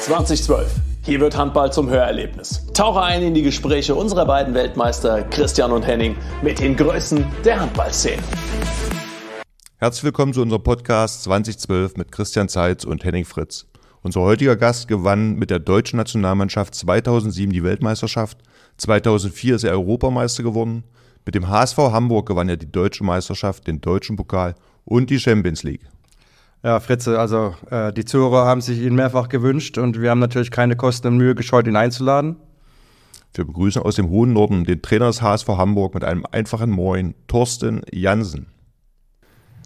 2012. Hier wird Handball zum Hörerlebnis. Tauche ein in die Gespräche unserer beiden Weltmeister Christian und Henning mit den Größen der Handballszene. Herzlich willkommen zu unserem Podcast 2012 mit Christian Zeitz und Henning Fritz. Unser heutiger Gast gewann mit der deutschen Nationalmannschaft 2007 die Weltmeisterschaft, 2004 ist er Europameister geworden, mit dem HSV Hamburg gewann er die deutsche Meisterschaft, den deutschen Pokal und die Champions League. Ja, Fritze, also äh, die Zuhörer haben sich ihn mehrfach gewünscht und wir haben natürlich keine Kosten und Mühe gescheut, ihn einzuladen. Wir begrüßen aus dem hohen Norden den Trainer des HSV Hamburg mit einem einfachen Moin, Thorsten Jansen.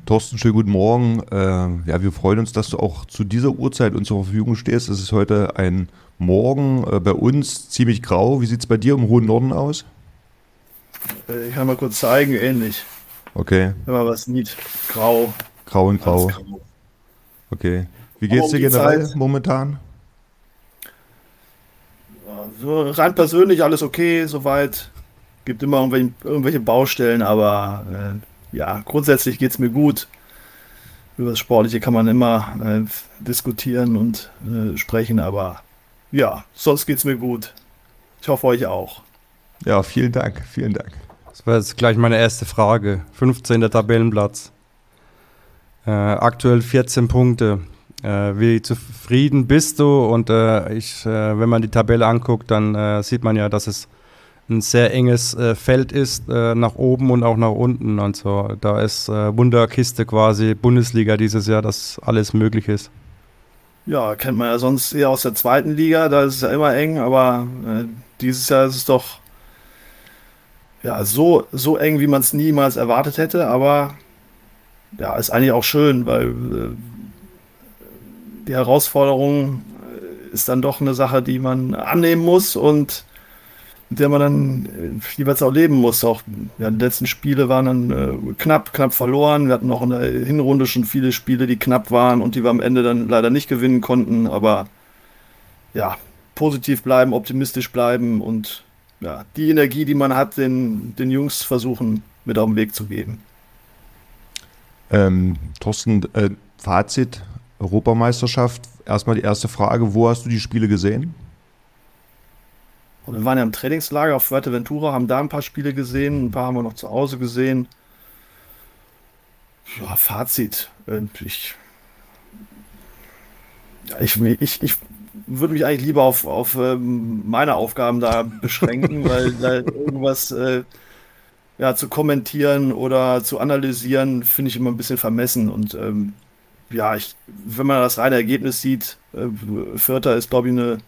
Thorsten, schönen guten Morgen. Äh, ja, wir freuen uns, dass du auch zu dieser Uhrzeit uns zur Verfügung stehst. Es ist heute ein Morgen äh, bei uns ziemlich grau. Wie sieht es bei dir im hohen Norden aus? Äh, ich kann mal kurz zeigen, ähnlich. Okay. Wenn man was sieht, grau. Grau und grau. grau. Okay. Wie geht's dir generell Zeit? momentan? So rein persönlich alles okay, soweit. Gibt immer irgendwelche, irgendwelche Baustellen, aber äh, ja, grundsätzlich geht es mir gut. Über das Sportliche kann man immer äh, diskutieren und äh, sprechen, aber ja, sonst geht es mir gut. Ich hoffe euch auch. Ja, vielen Dank, vielen Dank. Das war jetzt gleich meine erste Frage. 15. Tabellenplatz. Äh, aktuell 14 Punkte. Äh, wie zufrieden bist du? Und äh, ich, äh, wenn man die Tabelle anguckt, dann äh, sieht man ja, dass es ein sehr enges äh, Feld ist, nach oben und auch nach unten. Und so. Da ist Wunderkiste quasi Bundesliga dieses Jahr, dass alles möglich ist. Ja, kennt man ja sonst eher aus der zweiten Liga, da ist es ja immer eng, aber dieses Jahr ist es doch ja, so, so eng, wie man es niemals erwartet hätte, aber ja, ist eigentlich auch schön, weil äh, die Herausforderung ist dann doch eine Sache, die man annehmen muss und mit der man dann äh, jeweils auch leben muss. Auch ja, die letzten Spiele waren dann äh, knapp, knapp verloren. Wir hatten noch in der Hinrunde schon viele Spiele, die knapp waren und die wir am Ende dann leider nicht gewinnen konnten. Aber ja, positiv bleiben, optimistisch bleiben und ja, die Energie, die man hat, den, den Jungs versuchen mit auf den Weg zu geben. Ähm, Thorsten, äh, Fazit, Europameisterschaft. Erstmal die erste Frage, wo hast du die Spiele gesehen? Und wir waren ja im Trainingslager auf Fuerteventura, haben da ein paar Spiele gesehen, ein paar haben wir noch zu Hause gesehen. Ja, Fazit. Ich, ich, ich, ich würde mich eigentlich lieber auf, auf ähm, meine Aufgaben da beschränken, weil da irgendwas äh, ja, zu kommentieren oder zu analysieren, finde ich immer ein bisschen vermessen. Und ähm, ja, ich, wenn man das reine Ergebnis sieht, äh, Vierter ist, glaube ich, eine,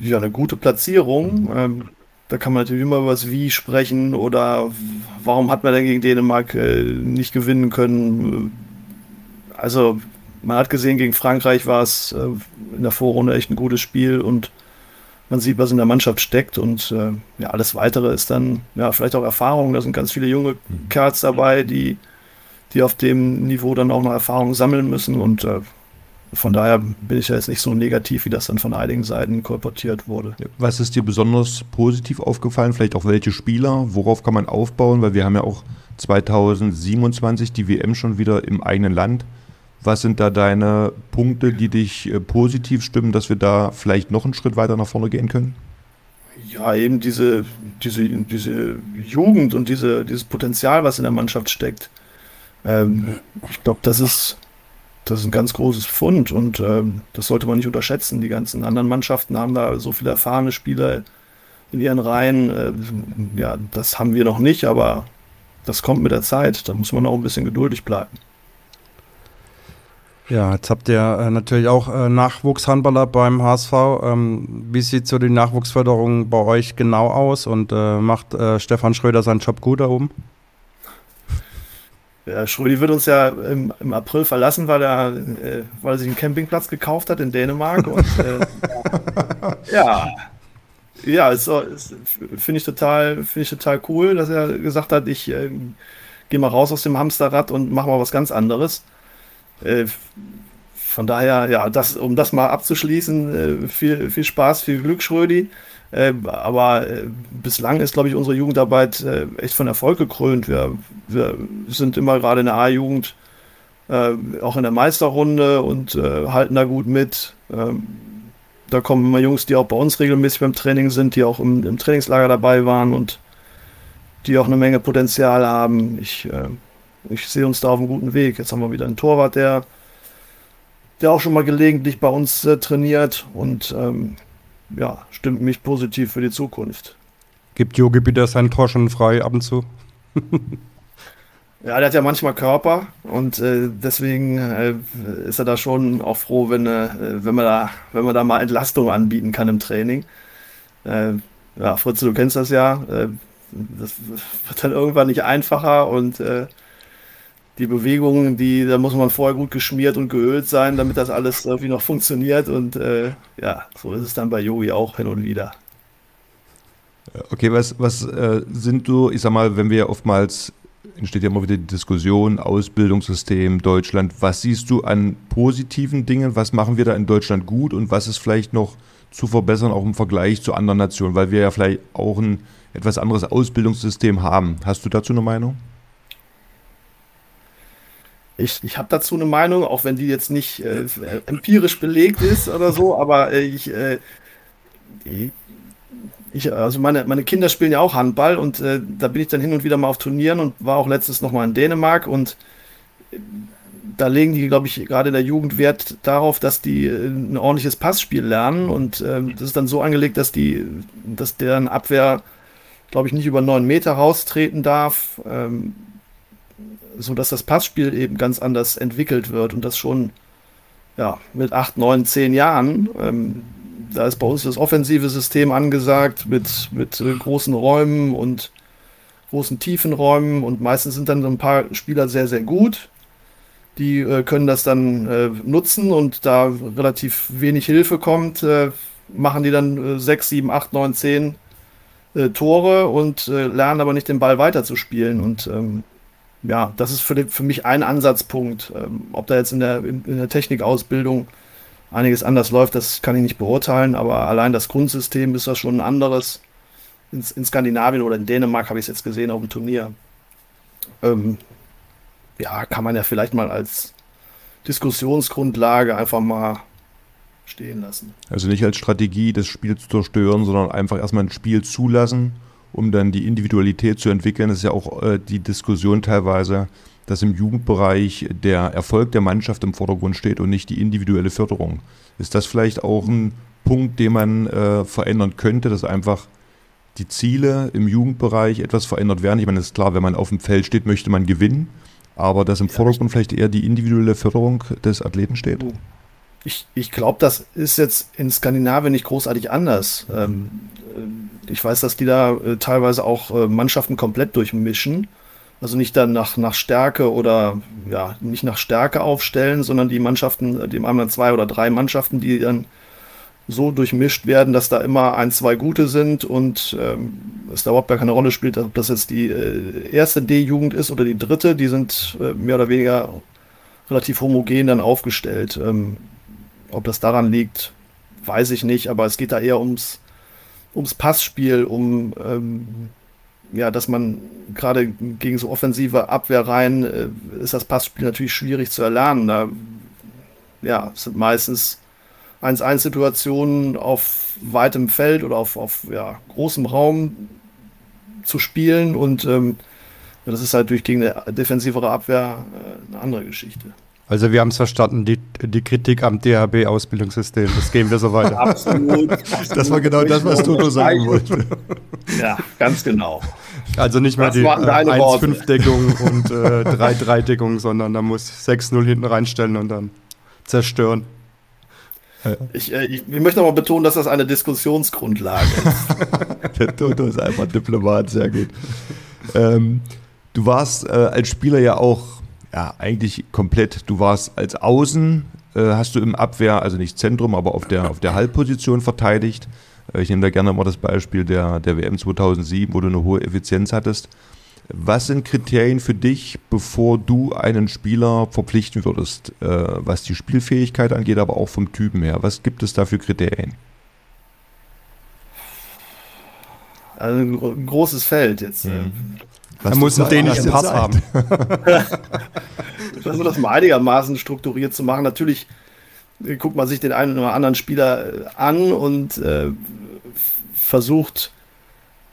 ja, eine gute Platzierung. Ähm, da kann man natürlich immer über das Wie sprechen oder warum hat man denn gegen Dänemark äh, nicht gewinnen können. Also, man hat gesehen, gegen Frankreich war es äh, in der Vorrunde echt ein gutes Spiel und man sieht, was in der Mannschaft steckt und äh, ja, alles weitere ist dann ja vielleicht auch Erfahrung. Da sind ganz viele junge mhm. Kerls dabei, die, die auf dem Niveau dann auch noch Erfahrung sammeln müssen und äh, von daher bin ich ja jetzt nicht so negativ, wie das dann von einigen Seiten kolportiert wurde. Was ist dir besonders positiv aufgefallen? Vielleicht auch welche Spieler? Worauf kann man aufbauen? Weil wir haben ja auch 2027 die WM schon wieder im eigenen Land. Was sind da deine Punkte, die dich äh, positiv stimmen, dass wir da vielleicht noch einen Schritt weiter nach vorne gehen können? Ja, eben diese, diese, diese Jugend und diese, dieses Potenzial, was in der Mannschaft steckt. Ähm, ich glaube, das ist, das ist ein ganz großes Fund und ähm, das sollte man nicht unterschätzen. Die ganzen anderen Mannschaften haben da so viele erfahrene Spieler in ihren Reihen. Äh, ja, das haben wir noch nicht, aber das kommt mit der Zeit. Da muss man auch ein bisschen geduldig bleiben. Ja, jetzt habt ihr äh, natürlich auch äh, Nachwuchshandballer beim HSV. Ähm, wie sieht so die Nachwuchsförderung bei euch genau aus und äh, macht Stefan Schröder seinen Job gut da oben? Ja, Schrödi wird uns ja im, im April verlassen, weil er, weil er sich einen Campingplatz gekauft hat in Dänemark. Und ja, ja, finde ich total, finde ich total cool, dass er gesagt hat, ich gehe mal raus aus dem Hamsterrad und mache mal was ganz anderes. Äh, von daher, ja, das, um das mal abzuschließen, äh, viel, viel Spaß, viel Glück, Schrödi. Äh, aber äh, bislang ist, glaube ich, unsere Jugendarbeit echt von Erfolg gekrönt. Wir, wir sind immer gerade in der A-Jugend auch in der Meisterrunde und halten da gut mit. Ähm, da kommen immer Jungs, die auch bei uns regelmäßig beim Training sind, die auch im, im Trainingslager dabei waren und die auch eine Menge Potenzial haben. Ich, ich sehe uns da auf einem guten Weg. Jetzt haben wir wieder einen Torwart, der, der auch schon mal gelegentlich bei uns äh, trainiert und ähm, ja, stimmt mich positiv für die Zukunft. Gibt Yogi bitte sein Tor schon frei ab und zu? Ja, der hat ja manchmal Körper und äh, deswegen äh, ist er da schon auch froh, wenn, äh, wenn, man da, wenn man da mal Entlastung anbieten kann im Training. Äh, ja, Fritz, du kennst das ja. Äh, das wird dann irgendwann nicht einfacher und die Bewegungen, die, da muss man vorher gut geschmiert und geölt sein, damit das alles irgendwie noch funktioniert. Und ja, so ist es dann bei Yogi auch hin und wieder. Okay, was, was äh, sind du, ich sag mal, wenn wir oftmals entsteht ja immer wieder die Diskussion, Ausbildungssystem, Deutschland. Was siehst du an positiven Dingen? Was machen wir da in Deutschland gut und was ist vielleicht noch zu verbessern, auch im Vergleich zu anderen Nationen, weil wir ja vielleicht auch ein etwas anderes Ausbildungssystem haben. Hast du dazu eine Meinung? Ich, ich habe dazu eine Meinung, auch wenn die jetzt nicht äh, empirisch belegt ist oder so, aber äh, ich, äh, ich, also meine, meine Kinder spielen ja auch Handball und äh, da bin ich dann hin und wieder mal auf Turnieren und war auch letztens noch mal in Dänemark und da legen die, glaube ich, gerade in der Jugend Wert darauf, dass die äh, ein ordentliches Passspiel lernen und ähm, das ist dann so angelegt, dass die, dass deren Abwehr, glaube ich, nicht über neun Meter raustreten darf, ähm, so dass das Passspiel eben ganz anders entwickelt wird und das schon ja mit acht, neun, zehn Jahren. Ähm, da ist bei uns das offensive System angesagt mit, mit äh, großen Räumen und großen Tiefenräumen und meistens sind dann so ein paar Spieler sehr, sehr gut. Die äh, können das dann äh, nutzen und da relativ wenig Hilfe kommt, äh, machen die dann 6, 7, 8, 9, 10 Tore und äh, lernen aber nicht den Ball weiterzuspielen. Und ähm, ja, das ist für, die, für mich ein Ansatzpunkt. Ähm, ob da jetzt in der, in, in der Technikausbildung einiges anders läuft, das kann ich nicht beurteilen, aber allein das Grundsystem ist das schon ein anderes. In, in Skandinavien oder in Dänemark habe ich es jetzt gesehen auf dem Turnier. Ähm, ja, kann man ja vielleicht mal als Diskussionsgrundlage einfach mal stehen lassen. Also nicht als Strategie, das Spiel zu zerstören, sondern einfach erstmal ein Spiel zulassen, um dann die Individualität zu entwickeln. Das ist ja auch äh, die Diskussion teilweise, dass im Jugendbereich der Erfolg der Mannschaft im Vordergrund steht und nicht die individuelle Förderung. Ist das vielleicht auch ein Punkt, den man äh, verändern könnte, dass einfach die Ziele im Jugendbereich etwas verändert werden? Ich meine, es ist klar, wenn man auf dem Feld steht, möchte man gewinnen, aber dass im Vordergrund vielleicht eher die individuelle Förderung des Athleten steht? Ich, ich glaube, das ist jetzt in Skandinavien nicht großartig anders. Ähm, äh, ich weiß, dass die da äh, teilweise auch äh, Mannschaften komplett durchmischen also nicht dann nach, nach Stärke oder ja, nicht nach Stärke aufstellen, sondern die Mannschaften, dem einmal zwei oder drei Mannschaften, die dann so durchmischt werden, dass da immer ein, zwei gute sind und ähm, es da überhaupt gar keine Rolle spielt, ob das jetzt die äh, erste D-Jugend ist oder die dritte, die sind äh, mehr oder weniger relativ homogen dann aufgestellt. Ähm, ob das daran liegt, weiß ich nicht, aber es geht da eher ums, ums Passspiel, um ähm, ja, dass man gerade gegen so offensive Abwehrreihen äh, ist das Passspiel natürlich schwierig zu erlernen. Da ja, sind meistens 1-1-Situationen auf weitem Feld oder auf, auf ja, großem Raum zu spielen und ähm, das ist halt durch gegen eine defensivere Abwehr äh, eine andere Geschichte. Also wir haben es verstanden, die, die Kritik am DHB-Ausbildungssystem, das gehen wir so weiter. absolut, Das war genau das, was Toto sagen wollte. Ja, ganz genau. Also nicht mehr die äh, 1-5-Deckung und äh, 3-3-Deckung, sondern da muss 6-0 hinten reinstellen und dann zerstören. Ich, äh, ich, ich, möchte aber betonen, dass das eine Diskussionsgrundlage ist. Der Toto ist einfach Diplomat, sehr gut. Ähm, du warst äh, als Spieler ja auch ja, eigentlich komplett. Du warst als Außen, äh, hast du im Abwehr, also nicht Zentrum, aber auf der, auf der Halbposition verteidigt. Äh, ich nehme da gerne mal das Beispiel der, der WM 2007, wo du eine hohe Effizienz hattest. Was sind Kriterien für dich, bevor du einen Spieler verpflichten würdest, äh, was die Spielfähigkeit angeht, aber auch vom Typen her? Was gibt es da für Kriterien? Also ein großes Feld jetzt. Mhm. Er muss einen dänischen Pass haben. Versuche das mal einigermaßen strukturiert zu machen. Natürlich äh, guckt man sich den einen oder anderen Spieler äh, an und äh, versucht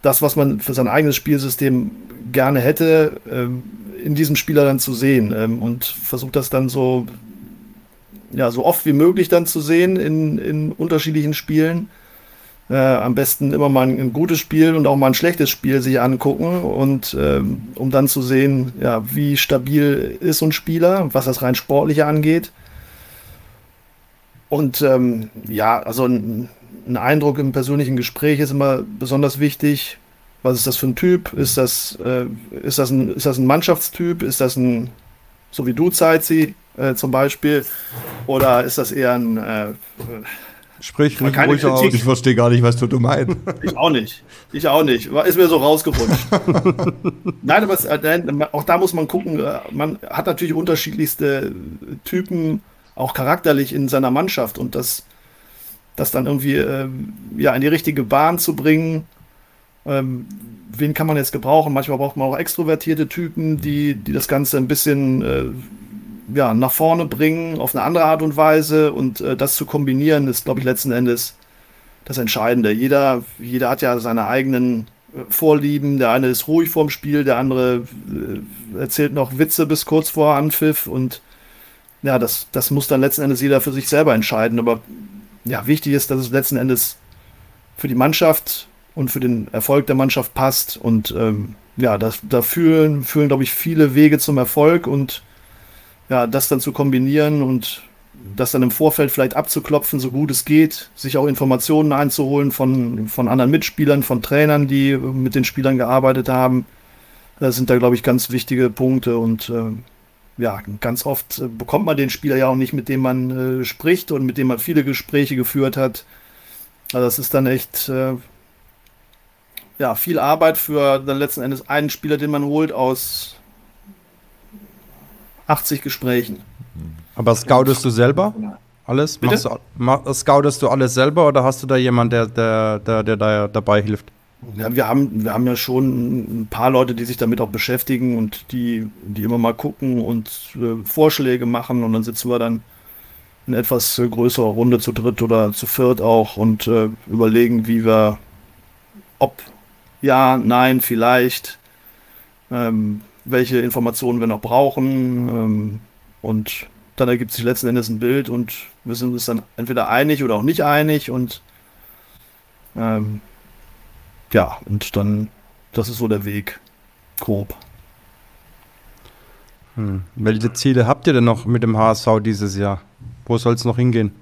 das, was man für sein eigenes Spielsystem gerne hätte, ähm, in diesem Spieler dann zu sehen ähm, und versucht das dann so, ja, so oft wie möglich dann zu sehen in, in unterschiedlichen Spielen. Äh, am besten immer mal ein, ein, gutes Spiel und auch mal ein schlechtes Spiel sich angucken und ähm, um dann zu sehen, ja, wie stabil ist so ein Spieler, was das rein sportliche angeht. Und ähm, ja, also ein, ein Eindruck im persönlichen Gespräch ist immer besonders wichtig. Was ist das für ein Typ? Ist das, äh, ist das, ein, ist das ein Mannschaftstyp? Ist das ein, so wie du Zeitzi äh, zum Beispiel? Oder ist das eher ein. Äh, Sprich ruhig Kritik. aus. Ich verstehe gar nicht, was du, du meinst. Ich auch nicht. Ich auch nicht. Ist mir so rausgerutscht. nein, aber es, äh, auch da muss man gucken. Äh, man hat natürlich unterschiedlichste Typen, auch charakterlich in seiner Mannschaft. Und das, das dann irgendwie äh, ja, in die richtige Bahn zu bringen, ähm, wen kann man jetzt gebrauchen? Manchmal braucht man auch extrovertierte Typen, die, die das Ganze ein bisschen äh, ja, nach vorne bringen, auf eine andere Art und Weise. Und äh, das zu kombinieren, ist, glaube ich, letzten Endes das Entscheidende. Jeder, jeder hat ja seine eigenen äh, Vorlieben. Der eine ist ruhig vorm Spiel, der andere äh, erzählt noch Witze bis kurz vor Anpfiff. Und ja, das, das muss dann letzten Endes jeder für sich selber entscheiden. Aber ja, wichtig ist, dass es letzten Endes für die Mannschaft und für den Erfolg der Mannschaft passt. Und ähm, ja, das, da fühlen, fühlen, glaube ich, viele Wege zum Erfolg und ja, das dann zu kombinieren und das dann im Vorfeld vielleicht abzuklopfen, so gut es geht, sich auch Informationen einzuholen von, von anderen Mitspielern, von Trainern, die mit den Spielern gearbeitet haben. Das sind da, glaube ich, ganz wichtige Punkte und äh, ja, ganz oft äh, bekommt man den Spieler ja auch nicht, mit dem man äh, spricht und mit dem man viele Gespräche geführt hat. Also das ist dann echt äh, ja, viel Arbeit für dann letzten Endes einen Spieler, den man holt aus 80 Gesprächen. Aber scoutest du selber alles? Machst du, mach, scoutest du alles selber oder hast du da jemanden, der, der, der, der da dabei hilft? Ja, wir haben, wir haben ja schon ein paar Leute, die sich damit auch beschäftigen und die, die immer mal gucken und äh, Vorschläge machen und dann sitzen wir dann in etwas größerer Runde zu dritt oder zu viert auch und äh, überlegen, wie wir, ob ja, nein, vielleicht, ähm, welche Informationen wir noch brauchen. Ähm, und dann ergibt sich letzten Endes ein Bild und wir sind uns dann entweder einig oder auch nicht einig und ähm, ja, und dann, das ist so der Weg, grob. Hm. Welche Ziele habt ihr denn noch mit dem HSV dieses Jahr? Wo soll es noch hingehen?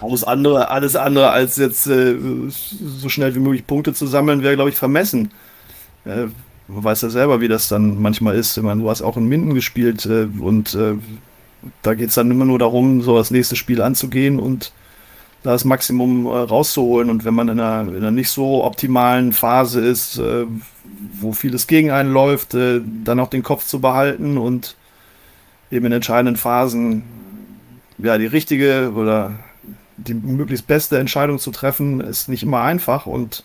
Alles andere, alles andere als jetzt äh, so schnell wie möglich Punkte zu sammeln, wäre, glaube ich, vermessen. Äh, man weiß ja selber, wie das dann manchmal ist. Ich meine, du hast auch in Minden gespielt äh, und äh, da geht es dann immer nur darum, so das nächste Spiel anzugehen und da das Maximum äh, rauszuholen. Und wenn man in einer, in einer, nicht so optimalen Phase ist, äh, wo vieles gegen einen läuft, äh, dann auch den Kopf zu behalten und eben in entscheidenden Phasen ja die richtige oder die möglichst beste Entscheidung zu treffen, ist nicht immer einfach und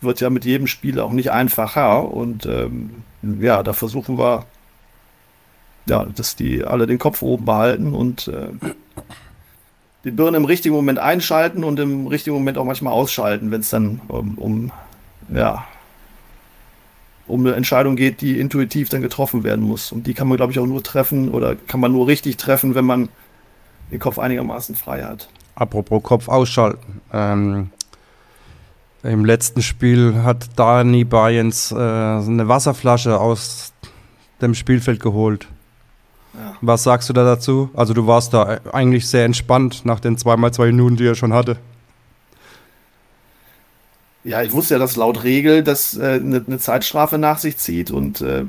wird ja mit jedem Spiel auch nicht einfacher. Und ähm, ja, da versuchen wir, ja, dass die alle den Kopf oben behalten und äh, die Birne im richtigen Moment einschalten und im richtigen Moment auch manchmal ausschalten, wenn es dann um, um, ja, um eine Entscheidung geht, die intuitiv dann getroffen werden muss. Und die kann man, glaube ich, auch nur treffen oder kann man nur richtig treffen, wenn man den Kopf einigermaßen frei hat. Apropos Kopf ausschalten. Ähm, Im letzten Spiel hat Dani Bayens äh, eine Wasserflasche aus dem Spielfeld geholt. Ja. Was sagst du da dazu? Also du warst da eigentlich sehr entspannt nach den zweimal zwei Minuten, die er schon hatte. Ja, ich wusste ja, dass laut Regel das äh, eine, eine Zeitstrafe nach sich zieht und äh,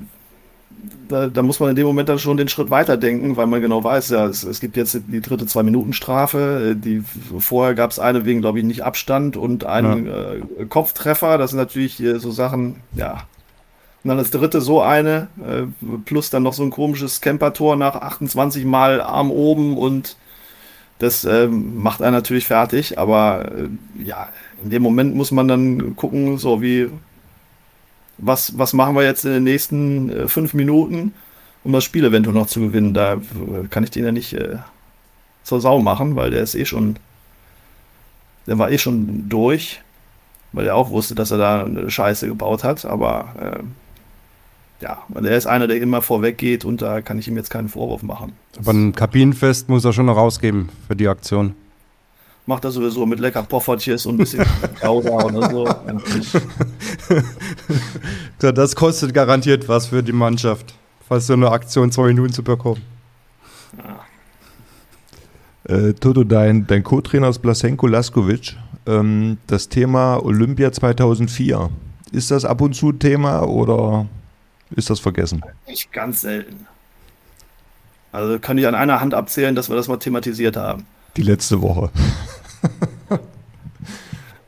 da, da, muss man in dem Moment dann schon den Schritt weiterdenken, weil man genau weiß, ja, es, es gibt jetzt die dritte Zwei-Minuten-Strafe. Äh, die, vorher gab es eine wegen, glaube ich, nicht Abstand und einen ja. äh, Kopftreffer. Das sind natürlich äh, so Sachen, ja. Und dann das dritte so eine, äh, plus dann noch so ein komisches Camper-Tor nach 28 Mal Arm oben und das ähm, macht einen natürlich fertig. Aber äh, ja, in dem Moment muss man dann gucken, so wie was, was machen wir jetzt in den nächsten äh, fünf Minuten, um das Spiel eventuell noch zu gewinnen. Da äh, kann ich den ja nicht äh, zur Sau machen, weil der ist eh schon, der war eh schon durch, weil er auch wusste, dass er da eine Scheiße gebaut hat, aber äh, ja, er ist einer, der immer vorweg geht und da kann ich ihm jetzt keinen Vorwurf machen. Aber ein Kabinenfest muss er schon noch rausgeben für die Aktion. Macht er sowieso mit lecker Poffertjes und ein bisschen Gouda oder so. das kostet garantiert was für die Mannschaft, falls so eine Aktion zwei Minuten zu bekommen. Ja. Äh, Toto, dein, dein Co-Trainer ist Blasenko Laskovic. Ähm, das Thema Olympia 2004, ist das ab und zu Thema oder ist das vergessen? Nicht ganz selten. Also kann ich an einer Hand abzählen, dass wir das mal thematisiert haben. Die letzte Woche.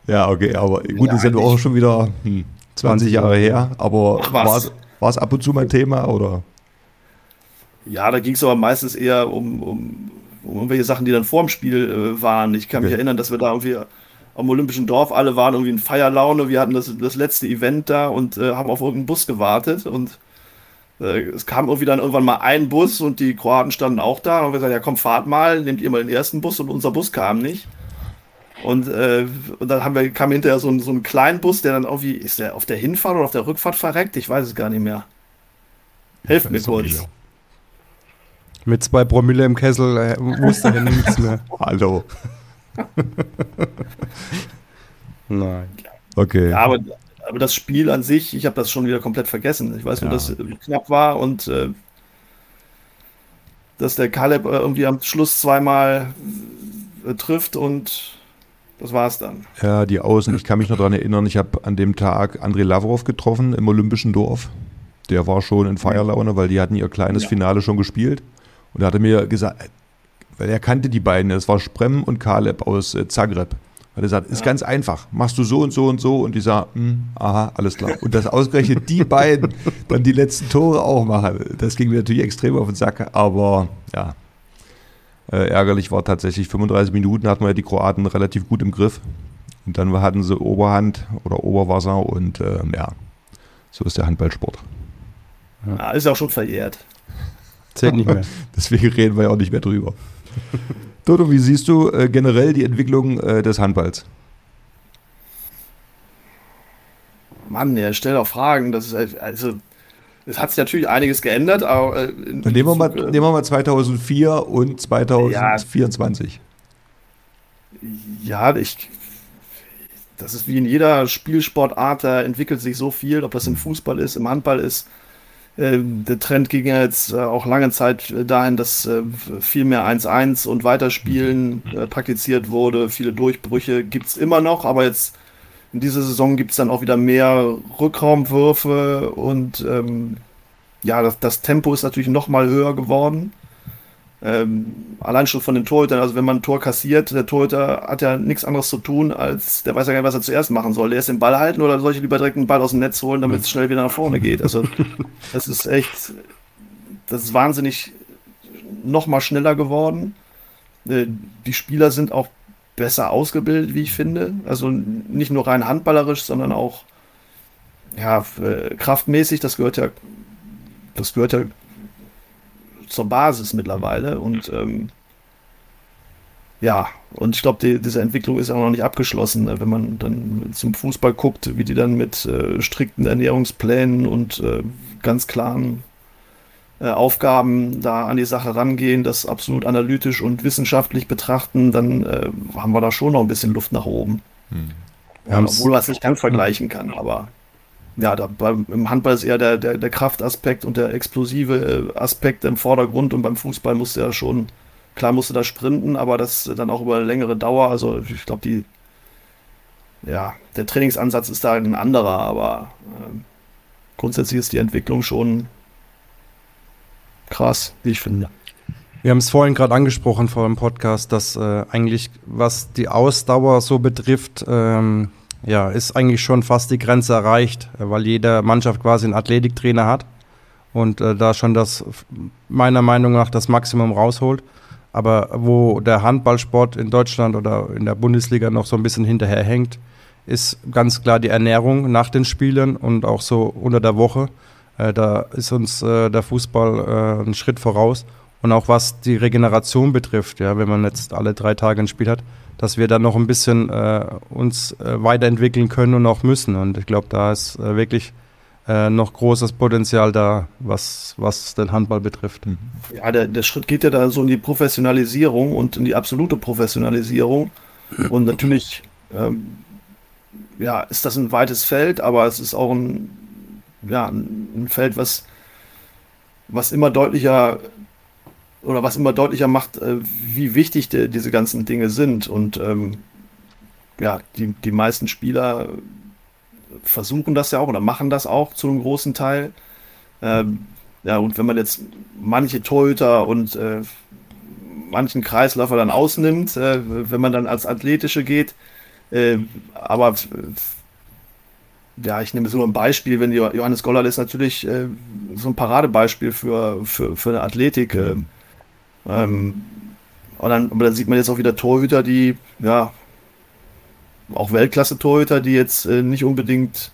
ja, okay, aber gut, ja, das sind wir auch schon wieder hm, 20 Jahre her, aber war es ab und zu mal Thema oder? Ja, da ging es aber meistens eher um, um, um, irgendwelche Sachen, die dann vor dem Spiel äh, waren. Ich kann okay. mich erinnern, dass wir da irgendwie am Olympischen Dorf, alle waren irgendwie in Feierlaune, wir hatten das, das letzte Event da und äh, haben auf irgendeinen Bus gewartet und es kam irgendwie dann irgendwann mal ein Bus und die Kroaten standen auch da und wir gesagt, ja komm, fahrt mal, nehmt ihr mal den ersten Bus und unser Bus kam nicht. Und, äh, und dann haben wir, kam hinterher so ein, so ein kleiner Bus, der dann irgendwie, ist der auf der Hinfahrt oder auf der Rückfahrt verreckt? Ich weiß es gar nicht mehr. Helft mir kurz. Mit zwei Promille im Kessel äh, wusste er nichts mehr. Hallo. Nein. Okay. Ja, aber, aber das Spiel an sich, ich habe das schon wieder komplett vergessen. Ich weiß nur, ja. dass es knapp war und äh, dass der Kaleb äh, irgendwie am Schluss zweimal äh, trifft und das war's dann. Ja, die Außen, ich kann mich noch daran erinnern, ich habe an dem Tag Andrei Lavrov getroffen im Olympischen Dorf. Der war schon in Feierlaune, weil die hatten ihr kleines ja. Finale schon gespielt. Und er hatte mir gesagt, weil er kannte die beiden, das war Sprem und Kaleb aus äh, Zagreb. Weil er sagt, ist ja. ganz einfach, machst du so und so und so und die sagen, hm, aha, alles klar. Und dass ausgerechnet die beiden dann die letzten Tore auch machen, das ging mir natürlich extrem auf den Sack, aber ja, äh, ärgerlich war tatsächlich, 35 Minuten hatten wir ja die Kroaten relativ gut im Griff. Und dann hatten sie Oberhand oder Oberwasser und äh, ja, so ist der Handballsport. Ja, ist auch schon verjährt. Zählt nicht mehr. Deswegen reden wir ja auch nicht mehr drüber. Toto, wie siehst du äh, generell die Entwicklung äh, des Handballs? Mann, er stellt auch Fragen. Das ist also, es hat sich natürlich einiges geändert. Aber, äh, nehmen, wir mal, nehmen wir mal 2004 und 2024. Ja, ja, ich, das ist wie in jeder Spielsportart, da entwickelt sich so viel, ob das im Fußball ist, im Handball ist. Ähm, der Trend ging ja jetzt äh, auch lange Zeit äh, dahin, dass äh, viel mehr 1-1 und Weiterspielen praktiziert wurde. Viele Durchbrüche gibt es immer noch, aber jetzt in dieser Saison gibt es dann auch wieder mehr Rückraumwürfe und ähm, ja, das, das, Tempo ist natürlich noch mal höher geworden. Ähm, allein schon von den Torhütern, also wenn man ein Tor kassiert, der Torhüter hat ja nichts anderes zu tun, als der weiß ja gar nicht, was er zuerst machen soll. Der ist den Ball halten oder soll ich lieber direkt den Ball aus dem Netz holen, damit es schnell wieder nach vorne geht. Also das ist echt, das ist wahnsinnig noch mal schneller geworden. Äh, die Spieler sind auch besser ausgebildet, wie ich finde. Also nicht nur rein handballerisch, sondern auch ja, äh, kraftmäßig. Das gehört ja, das gehört ja zur Basis mittlerweile. Und ähm, ja, und ich glaube, die, diese Entwicklung ist auch noch nicht abgeschlossen, ne? wenn man dann zum Fußball guckt, wie die dann mit äh, strikten Ernährungsplänen und äh, ganz klaren äh, Aufgaben da an die Sache rangehen, das absolut analytisch und wissenschaftlich betrachten, dann äh, haben wir da schon noch ein bisschen Luft nach oben. Hm. Ja, obwohl man es nicht ganz vergleichen kann, aber ja, da, beim, im Handball ist eher der, der, der Kraftaspekt und der explosive äh, Aspekt im Vordergrund und beim Fußball musste er schon, klar musste da sprinten, aber das dann auch über längere Dauer. Also ich glaube, die, ja, der Trainingsansatz ist da ein anderer, aber äh, grundsätzlich ist die Entwicklung schon krass, wie ich finde. Wir haben es vorhin gerade angesprochen vor dem Podcast, dass äh, eigentlich, was die Ausdauer so betrifft, ähm, ja, ist eigentlich schon fast die Grenze erreicht, weil jede Mannschaft quasi einen Athletiktrainer hat und äh, da schon das, meiner Meinung nach, das Maximum rausholt. Aber wo der Handballsport in Deutschland oder in der Bundesliga noch so ein bisschen hinterherhängt, ist ganz klar die Ernährung nach den Spielen und auch so unter der Woche. Äh, da ist uns äh, der Fußball äh, einen Schritt voraus. Und auch was die Regeneration betrifft, ja, wenn man jetzt alle drei Tage ein Spiel hat, dass wir dann noch ein bisschen äh, uns äh, weiterentwickeln können und auch müssen. Und ich glaube, da ist äh, wirklich noch großes Potenzial da, was, was den Handball betrifft. Mhm. Ja, der, der Schritt geht ja da so in die Professionalisierung und in die absolute Professionalisierung. Und natürlich ähm, ja, ist das ein weites Feld, aber es ist auch ein, ja, ein Feld, was, was immer deutlicher oder was immer deutlicher macht, äh, wie wichtig de, diese ganzen Dinge sind. Und ähm, ja, die, die meisten Spieler versuchen das ja auch oder machen das auch zu einem großen Teil. Ähm, ja, und wenn man jetzt manche Torhüter und äh, manchen Kreisläufer dann ausnimmt, äh, wenn man dann als Athletische geht, äh, aber ja, ich nehme so ein Beispiel, wenn Johannes Goller ist natürlich äh, so ein Paradebeispiel für, für, für eine Athletik. Äh, ähm, und dann, aber dann sieht man jetzt auch wieder Torhüter, die, ja, auch Weltklasse-Torhüter, die jetzt äh, nicht unbedingt.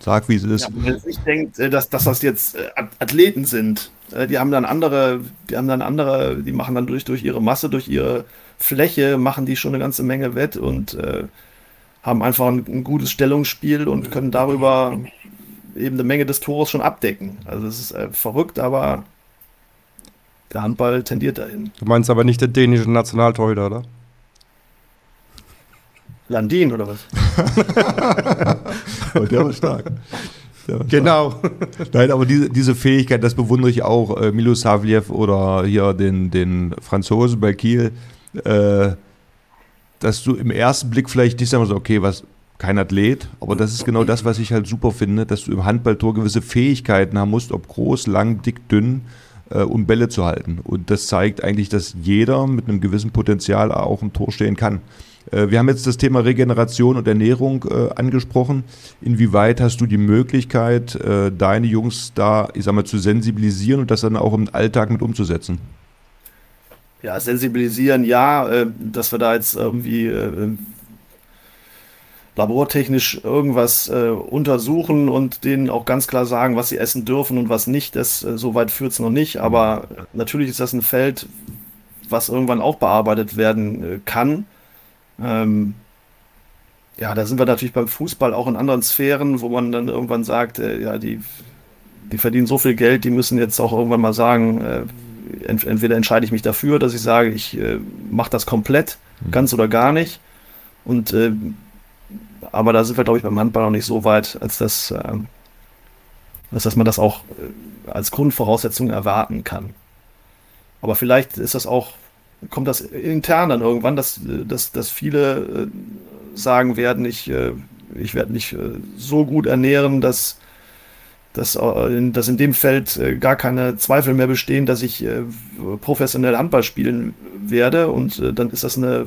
Sag, wie es ist. Ja, wenn man nicht denkt, äh, dass, dass das jetzt äh, Athleten sind. Äh, die haben dann andere, die haben dann andere, die machen dann durch, durch ihre Masse, durch ihre Fläche, machen die schon eine ganze Menge wett und äh, haben einfach ein, ein, gutes Stellungsspiel und können darüber eben eine Menge des Tores schon abdecken. Also es ist äh, verrückt, aber der Handball tendiert dahin. Du meinst aber nicht der dänische Nationaltorhüter, oder? Landin oder was? oh, der war stark. Der war genau. Stark. Nein, aber diese, diese Fähigkeit, das bewundere ich auch. Äh, Milo Savliev oder hier den, den Franzosen bei Kiel. Äh, dass du im ersten Blick vielleicht nicht sagst, okay, was, kein Athlet, aber das ist genau das, was ich halt super finde, dass du im Handballtor gewisse Fähigkeiten haben musst, ob groß, lang, dick, dünn, äh, um Bälle zu halten. Und das zeigt eigentlich, dass jeder mit einem gewissen Potenzial auch im Tor stehen kann. Äh, wir haben jetzt das Thema Regeneration und Ernährung äh, angesprochen. Inwieweit hast du die Möglichkeit, äh, deine Jungs da, ich sag mal, zu sensibilisieren und das dann auch im Alltag mit umzusetzen? Ja, sensibilisieren, ja, äh, dass wir da jetzt irgendwie labortechnisch irgendwas äh, untersuchen und denen auch ganz klar sagen, was sie essen dürfen und was nicht. Das äh, so weit führt es noch nicht. Aber natürlich ist das ein Feld, was irgendwann auch bearbeitet werden äh, kann. Ähm, ja, da sind wir natürlich beim Fußball auch in anderen Sphären, wo man dann irgendwann sagt, äh, ja, die, die verdienen so viel Geld, die müssen jetzt auch irgendwann mal sagen, äh, ent entweder entscheide ich mich dafür, dass ich sage, ich äh, mache das komplett, mhm. ganz oder gar nicht. Und aber da sind wir, glaube ich, beim Handball noch nicht so weit, als dass, äh, als dass man das auch äh, als Grundvoraussetzung erwarten kann. Aber vielleicht ist das auch, kommt das intern dann irgendwann, dass, dass, dass viele äh, sagen werden, ich, äh, ich werde mich äh, so gut ernähren, dass, dass, äh, dass in dem Feld gar keine Zweifel mehr bestehen, dass ich professionell Handball spielen werde. Und dann ist das eine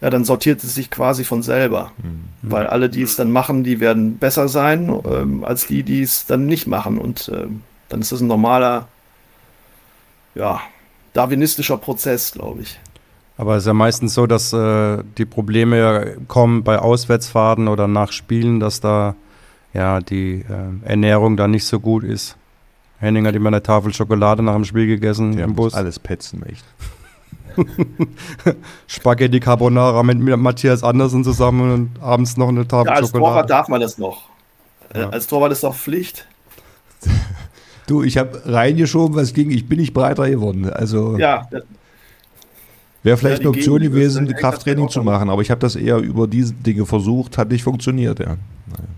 ja, dann sortiert es sich quasi von selber. Mhm. Weil alle, die es dann machen, die werden besser sein, ähm, als die, die es dann nicht machen. Und ähm, dann ist das ein normaler, ja, darwinistischer Prozess, glaube ich. Aber es ist ja meistens so, dass äh, die Probleme kommen bei Auswärtsfahrten oder nach Spielen, dass da ja die äh, Ernährung da nicht so gut ist. Henning hat immer eine Tafel Schokolade nach dem Spiel gegessen ja, im Bus. Alles petzen, echt. Spaghetti Carbonara mit, Matthias Andersen zusammen und abends noch eine Tafel ja, als Schokolade. Als Torwart darf man das noch. Äh, ja. Als Torwart ist doch Pflicht. Du, ich habe reingeschoben, was ging. Ich bin nicht breiter geworden. Also ja, wäre vielleicht ja, eine Option gewesen, Krafttraining zu machen, aber ich habe das eher über diese Dinge versucht, hat nicht funktioniert, ja.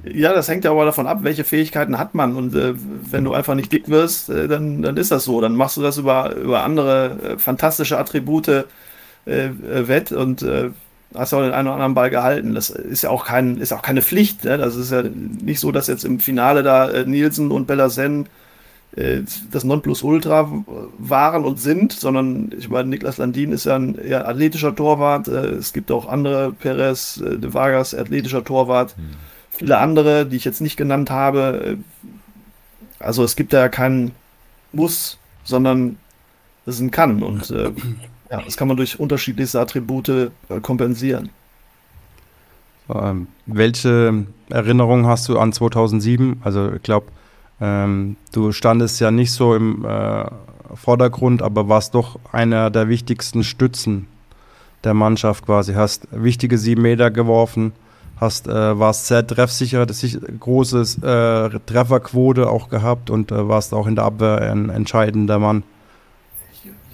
Ja, das hängt ja aber davon ab, welche Fähigkeiten hat man. Und äh, wenn du einfach nicht dick wirst, äh, dann, dann ist das so. Dann machst du das über, über andere äh, fantastische Attribute äh, äh, wett und äh, hast auch den einen oder anderen Ball gehalten. Das ist ja auch, kein, ist auch keine Pflicht. Ne? Das ist ja nicht so, dass jetzt im Finale da Nielsen und Bellasen das Nonplusultra waren und sind, sondern ich meine, Niklas Landin ist ja ein eher athletischer Torwart. es gibt auch andere, Perez de Vargas, athletischer Torwart. Hm viele andere, die ich jetzt nicht genannt habe. Also es gibt ja keinen Muss, sondern es ist ein Kann. Und äh, ja, das kann man durch unterschiedlichste Attribute äh, kompensieren. Ähm, welche Erinnerungen hast du an 2007? Also ich glaube, ähm, du standest ja nicht so im äh, Vordergrund, aber warst doch einer der wichtigsten Stützen der Mannschaft quasi. Hast wichtige sieben Meter geworfen, hast, äh, warst sehr treffsicher, große äh, Trefferquote auch gehabt und äh, warst auch in der Abwehr ein entscheidender Mann.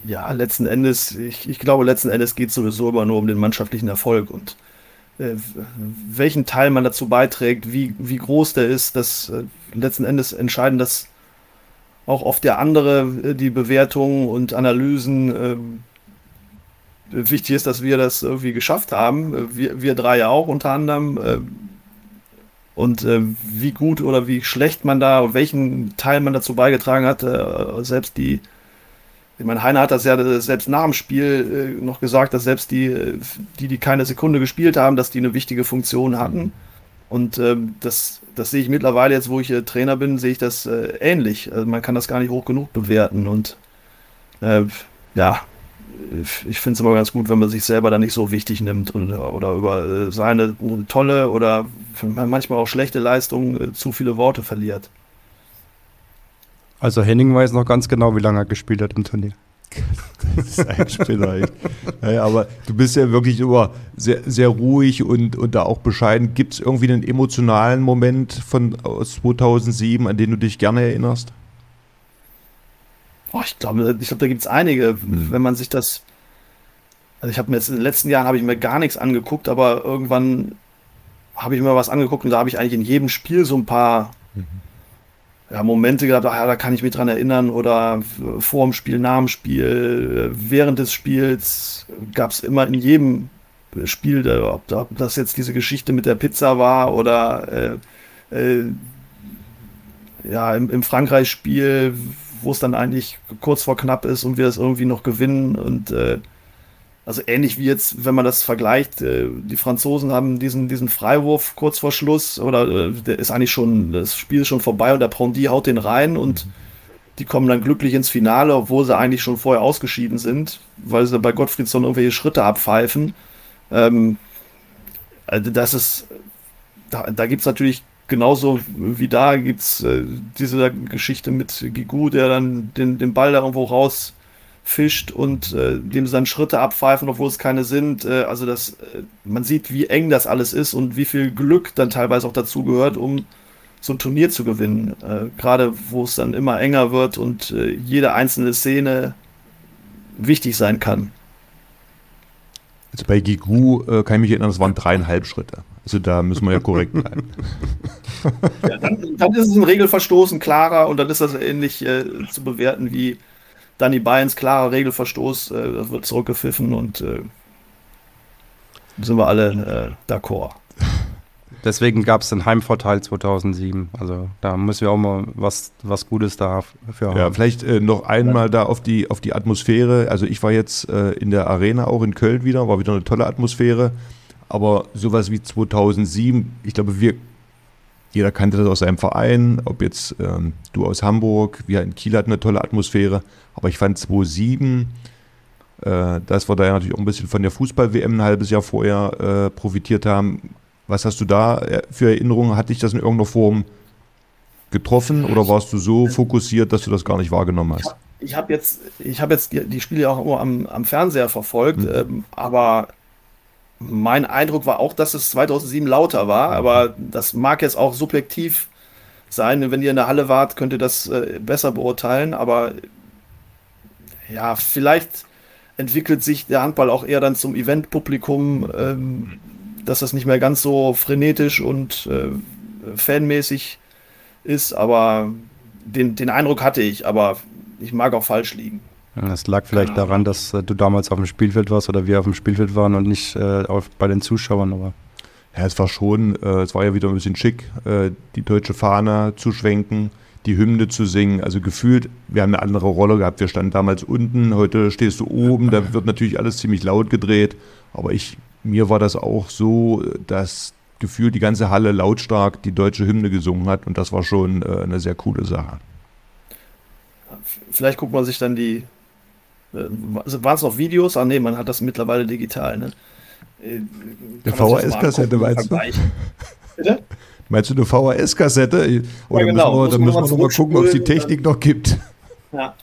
Ja, letzten Endes, ich, ich glaube, letzten Endes geht es sowieso immer nur um den mannschaftlichen Erfolg und äh, welchen Teil man dazu beiträgt, wie, wie groß der ist, das äh, letzten Endes entscheiden das auch oft der andere, äh, die Bewertungen und Analysen. Wichtig ist, dass wir das irgendwie geschafft haben. Wir, wir drei ja auch unter anderem. Und äh, wie gut oder wie schlecht man da, welchen Teil man dazu beigetragen hat, äh, selbst die ich meine, Heiner hat das ja selbst nach dem Spiel äh, noch gesagt, dass selbst die, die, die keine Sekunde gespielt haben, dass die eine wichtige Funktion hatten. Und ähm, das, das sehe ich mittlerweile jetzt, wo ich äh, Trainer bin, sehe ich das äh, ähnlich. Also man kann das gar nicht hoch genug bewerten. Und äh, ja, ich finde es immer ganz gut, wenn man sich selber da nicht so wichtig nimmt und, oder über seine tolle oder manchmal auch schlechte Leistung äh, zu viele Worte verliert. Also Henning weiß noch ganz genau, wie lange er gespielt hat im Turnier. das ist ein Spinner, echt. Naja, aber du bist ja wirklich immer sehr, sehr ruhig und, und da auch bescheiden. Gibt es irgendwie einen emotionalen Moment von aus 2007, an den du dich gerne erinnerst? Oh, ich glaube, ich glaube, da gibt es einige. Hm. Wenn man sich das. Also ich habe mir jetzt in den letzten Jahren habe ich mir gar nichts angeguckt, aber irgendwann habe ich mir was angeguckt und da habe ich eigentlich in jedem Spiel so ein paar mhm ja, Momente gehabt, ah, da kann ich mich dran erinnern oder vor dem Spiel, nach dem Spiel, während des Spiels gab es immer in jedem Spiel, ob, ob, das jetzt diese Geschichte mit der Pizza war oder äh, äh, ja, im, im Frankreich-Spiel, wo es dann eigentlich kurz vor knapp ist und wir es irgendwie noch gewinnen und äh, also ähnlich wie jetzt, wenn man das vergleicht, äh, die Franzosen haben diesen, diesen Freiwurf kurz vor Schluss oder äh, der ist eigentlich schon, das Spiel ist schon vorbei und der Pondy haut den rein und mhm. die kommen dann glücklich ins Finale, obwohl sie eigentlich schon vorher ausgeschieden sind, weil sie bei Gottfriedson irgendwelche Schritte abpfeifen. Ähm, also das ist, da, da gibt es natürlich genauso wie da gibt es äh, diese Geschichte mit Gigu, der dann den, den Ball da irgendwo raus fischt und äh, dem dann Schritte abpfeifen, obwohl es keine sind. Äh, also das, äh, man sieht, wie eng das alles ist und wie viel Glück dann teilweise auch dazu gehört, um so ein Turnier zu gewinnen. Äh, Gerade wo es dann immer enger wird und äh, jede einzelne Szene wichtig sein kann. Also bei Gigu kann ich mich erinnern, das waren dreieinhalb Schritte. Also da müssen wir ja korrekt bleiben. ja, dann, dann, ist es ein Regelverstoß, ein klarer und dann ist das ähnlich äh, zu bewerten wie Danny Byens klarer Regelverstoß, äh, das wird zurückgepfiffen und äh, sind wir alle äh, d'accord. Deswegen gab es den Heimvorteil 2007. Also da müssen wir auch mal was, was Gutes dafür haben. Ja, vielleicht äh, noch einmal da auf die, auf die Atmosphäre. Also ich war jetzt äh, in der Arena auch in Köln wieder, war wieder eine tolle Atmosphäre. Aber sowas wie 2007, ich glaube, wir jeder kannte das aus seinem Verein, ob jetzt ähm, du aus Hamburg, wir in Kiel hatten eine tolle Atmosphäre, aber ich fand 2007, äh, dass wir da ja natürlich auch ein bisschen von der Fußball-WM ein halbes Jahr vorher äh, profitiert haben. Was hast du da äh, für Erinnerungen? Hat dich das in irgendeiner Form getroffen oder warst du so fokussiert, dass du das gar nicht wahrgenommen hast? Ich habe jetzt, ich hab jetzt die, die Spiele auch nur am, am Fernseher verfolgt, mhm. ähm, aber mein Eindruck war auch, dass es 2007 lauter war, aber das mag jetzt auch subjektiv sein. Wenn ihr in der Halle wart, könnt ihr das äh, besser beurteilen, aber ja, vielleicht entwickelt sich der Handball auch eher dann zum Eventpublikum, ähm, dass das nicht mehr ganz so frenetisch und äh, fanmäßig ist, aber den, den Eindruck hatte ich, aber ich mag auch falsch liegen. Das lag vielleicht genau. daran, dass äh, du damals auf dem Spielfeld warst oder wir auf dem Spielfeld waren und nicht äh, auf, bei den Zuschauern. Aber ja, es war schon, äh, es war ja wieder ein bisschen schick, äh, die deutsche Fahne zu schwenken, die Hymne zu singen. Also gefühlt, wir haben eine andere Rolle gehabt. Wir standen damals unten, heute stehst du oben, da wird natürlich alles ziemlich laut gedreht. Aber ich, mir war das auch so, dass gefühlt die ganze Halle lautstark die deutsche Hymne gesungen hat und das war schon äh, eine sehr coole Sache. Vielleicht guckt man sich dann die äh, waren es noch Videos? Ah nee, man hat das mittlerweile digital, ne? Äh, Der VHS-Kassette meinst du? Bitte? Meinst du eine VHS-Kassette? Oder ja, genau. müssen wir, dann müssen wir noch mal gucken, ob es die Technik noch gibt. Ja.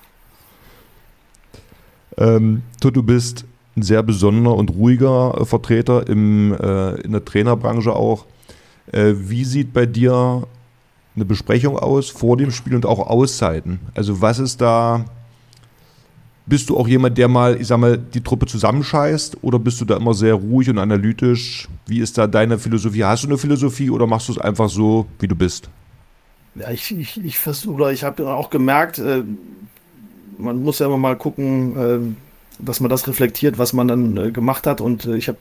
Ähm, du, du bist ein sehr besonderer und ruhiger äh, Vertreter im, äh, in der Trainerbranche auch. Äh, wie sieht bei dir eine Besprechung aus vor dem Spiel und auch Auszeiten? Also was ist da, bist du auch jemand, der mal, ich sag mal, die Truppe zusammenscheißt oder bist du da immer sehr ruhig und analytisch? Wie ist da deine Philosophie? Hast du eine Philosophie oder machst du es einfach so, wie du bist? Ja, ich, ich, ich ich habe auch gemerkt, äh, man muss ja immer mal gucken, äh, dass man das reflektiert, was man dann äh, gemacht hat. Und äh, ich habe